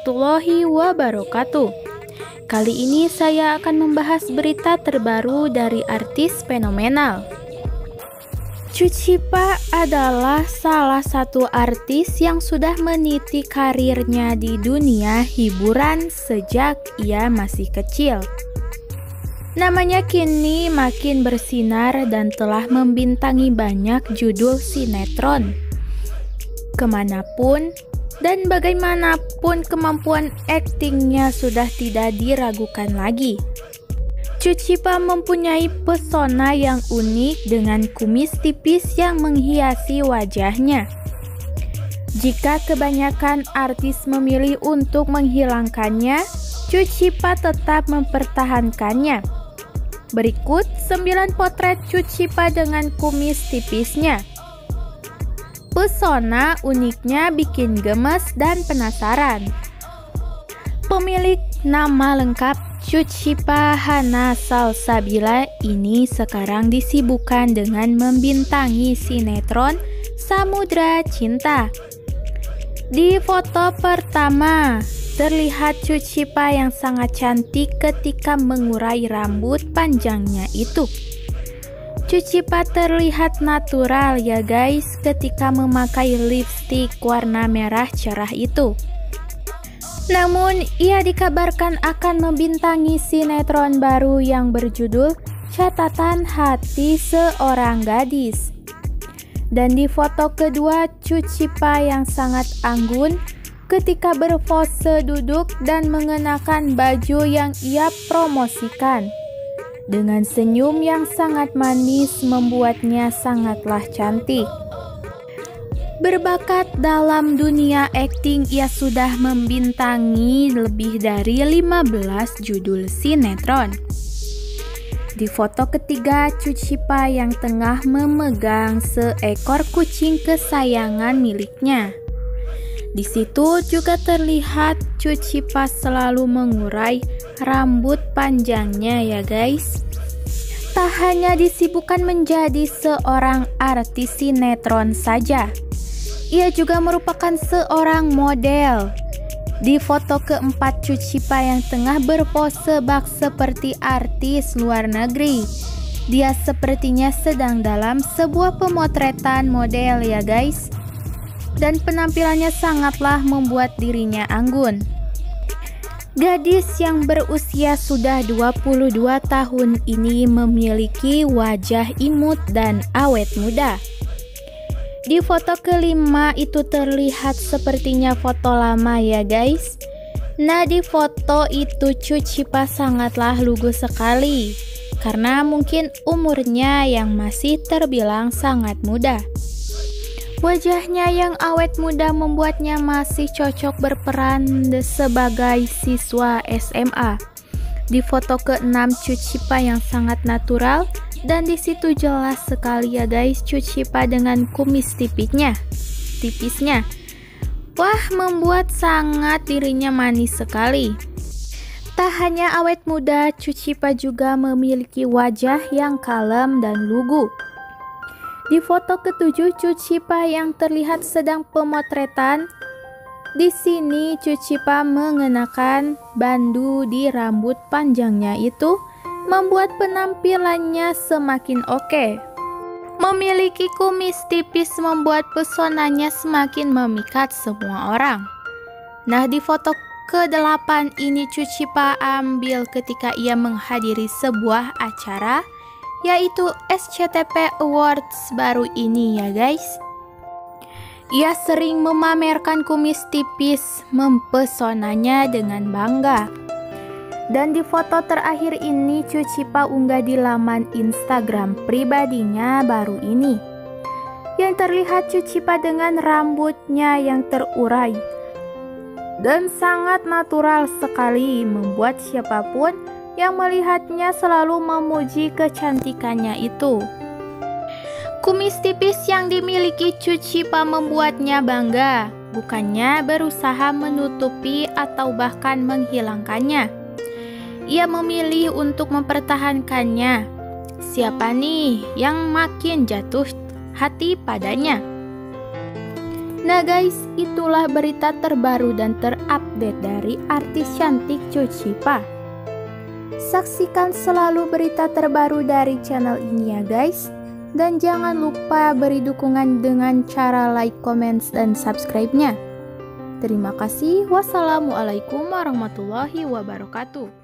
Warahmatullahi wabarakatuh. Kali ini saya akan membahas berita terbaru dari artis fenomenal. Cucipa adalah salah satu artis yang sudah meniti karirnya di dunia hiburan sejak ia masih kecil. Namanya kini makin bersinar dan telah membintangi banyak judul sinetron. Ke mana pun dan bagaimanapun kemampuan aktingnya sudah tidak diragukan lagi. Cucipa mempunyai pesona yang unik dengan kumis tipis yang menghiasi wajahnya. Jika kebanyakan artis memilih untuk menghilangkannya, Cucipa tetap mempertahankannya. Berikut 9 potret Cucipa dengan kumis tipisnya. Pesona uniknya bikin gemes dan penasaran. Pemilik nama lengkap Cucipa Hana Salsabila ini sekarang disibukkan dengan membintangi sinetron Samudra Cinta. Di foto pertama, terlihat Cucipa yang sangat cantik ketika mengurai rambut panjangnya itu. Cucipa terlihat natural ya guys ketika memakai lipstick warna merah cerah itu. Namun, ia dikabarkan akan membintangi sinetron baru yang berjudul Catatan Hati Seorang Gadis. Dan di foto kedua, Cucipa yang sangat anggun ketika berpose duduk dan mengenakan baju yang ia promosikan dengan senyum yang sangat manis membuatnya sangatlah cantik. Berbakat dalam dunia akting, ia sudah membintangi lebih dari 15 judul sinetron. Di foto ketiga, Cucipa yang tengah memegang seekor kucing kesayangan miliknya. Di situ juga terlihat Cuci Pas selalu mengurai rambut panjangnya ya guys. Tak hanya disibukkan menjadi seorang artis sinetron saja, ia juga merupakan seorang model. Di foto keempat Cucipa yang tengah berpose bak seperti artis luar negeri. Dia sepertinya sedang dalam sebuah pemotretan model ya guys dan penampilannya sangatlah membuat dirinya anggun. Gadis yang berusia sudah 22 tahun ini memiliki wajah imut dan awet muda. Di foto kelima itu terlihat sepertinya foto lama ya guys. Nah di foto itu Cucipa sangatlah lugu sekali karena mungkin umurnya yang masih terbilang sangat muda. Wajahnya yang awet muda membuatnya masih cocok berperan sebagai siswa SMA. Di foto ke-6 Cucipa yang sangat natural dan di situ jelas sekali ya guys Cucipa dengan kumis tipisnya. Tipisnya. Wah, membuat sangat dirinya manis sekali. Tak hanya awet muda, Cucipa juga memiliki wajah yang kalem dan lugu. Di foto ketujuh, Cucipa yang terlihat sedang pemotretan. Di sini Cucipa mengenakan bandu di rambut panjangnya itu membuat penampilannya semakin oke. Memiliki kumis tipis membuat pesonanya semakin memikat semua orang. Nah, di foto ke-8 ini Cucipa ambil ketika ia menghadiri sebuah acara yaitu SCTP Awards baru ini ya guys. Ia sering memamerkan kumis tipis mempesonanya dengan bangga. Dan di foto terakhir ini Cucipa unggah di laman Instagram pribadinya baru ini. Yang terlihat Cucipa dengan rambutnya yang terurai dan sangat natural sekali membuat siapa pun yang melihatnya selalu memuji kecantikannya itu. Kumis tipis yang dimiliki Cucipa membuatnya bangga, bukannya berusaha menutupi atau bahkan menghilangkannya. Ia memilih untuk mempertahankannya. Siapa nih yang makin jatuh hati padanya? Nah guys, itulah berita terbaru dan terupdate dari artis cantik Cucipa. Saksikan selalu berita terbaru dari channel ini ya guys. Dan jangan lupa beri dukungan dengan cara like, comment, dan subscribe-nya. Terima kasih. Wassalamualaikum warahmatullahi wabarakatuh.